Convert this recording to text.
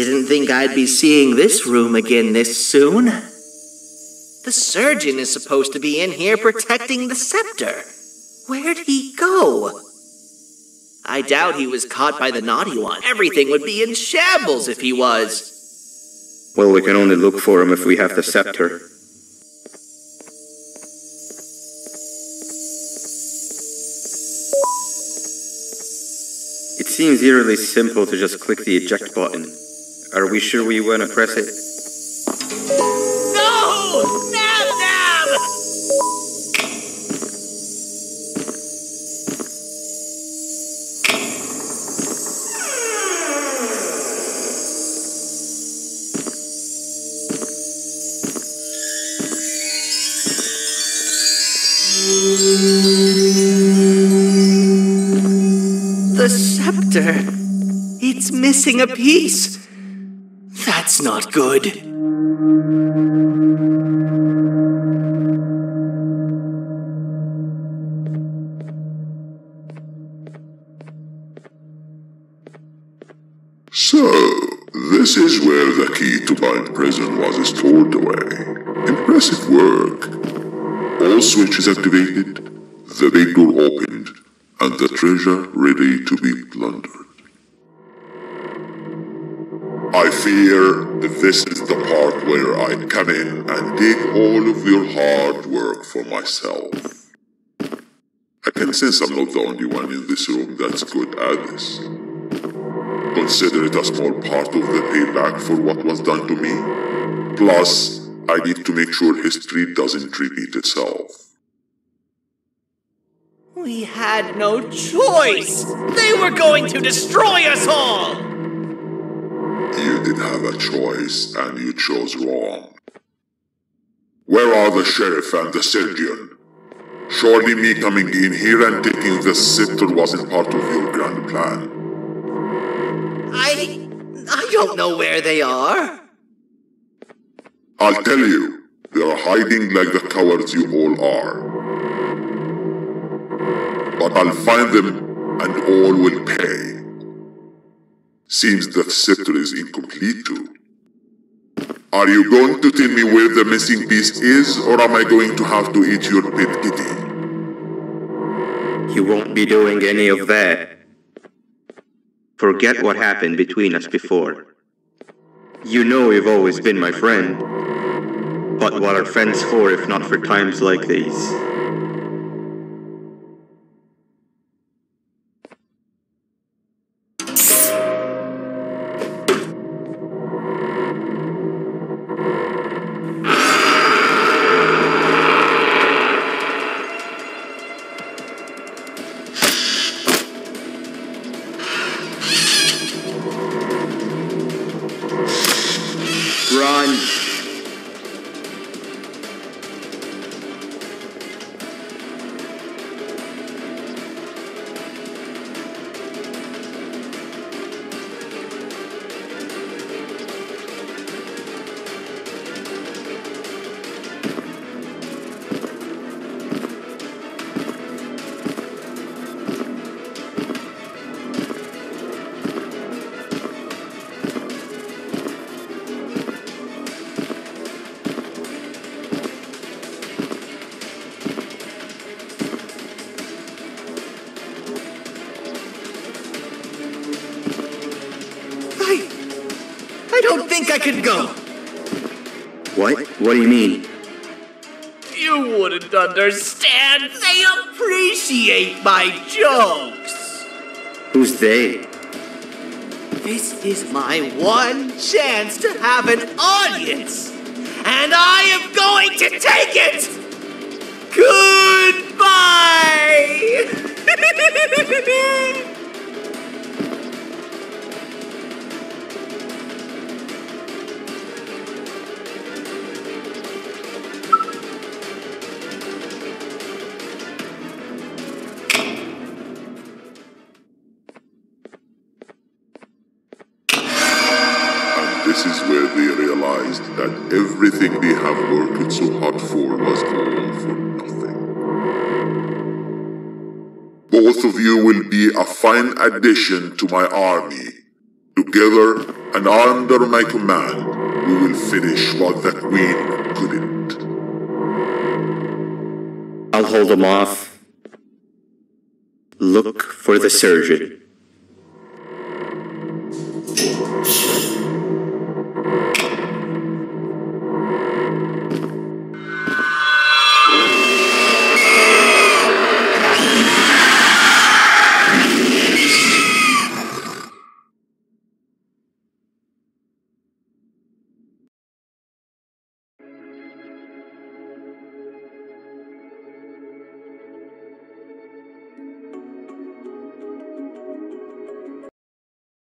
Didn't think I'd be seeing this room again this soon. The surgeon is supposed to be in here protecting the scepter. Where'd he go? I doubt he was caught by the naughty one. Everything would be in shambles if he was. Well, we can only look for him if we have the scepter. It seems eerily simple to just click the eject button. Are we sure we want to press it? No! Nab Nab! The scepter. It's missing a piece. Not good. So, this is where the key to Bind Prison was stored away. Impressive work. All switches activated, the big door opened, and the treasure ready to be plundered. I fear this is the part where I come in and take all of your hard work for myself. I can sense I'm not the only one in this room that's good at this. Consider it a small part of the payback for what was done to me. Plus, I need to make sure history doesn't repeat itself. We had no choice. They were going to destroy us all. You did have a choice, and you chose wrong. Where are the sheriff and the surgeon? Surely me coming in here and taking the scepter wasn't part of your grand plan. I. I don't know where they are. I'll tell you, they are hiding like the cowards you all are. But I'll find them, and all will pay. Seems the scepter is incomplete too. Are you going to tell me where the missing piece is, or am I going to have to eat your pet kitty? You won't be doing any of that. Forget what happened between us before. You know you've always been my friend. But what are friends for if not for times like these? Run! Think I can go. What? What do you mean? You wouldn't understand. They appreciate my jokes. Who's they? This is my one chance to have an audience. And I am going to take it. Goodbye. this is where they realized that everything they have worked so hard for was all for nothing. Both of you will be a fine addition to my army. Together, And under my command, we will finish what the Queen couldn't. I'll hold them off. Look for the surgeon.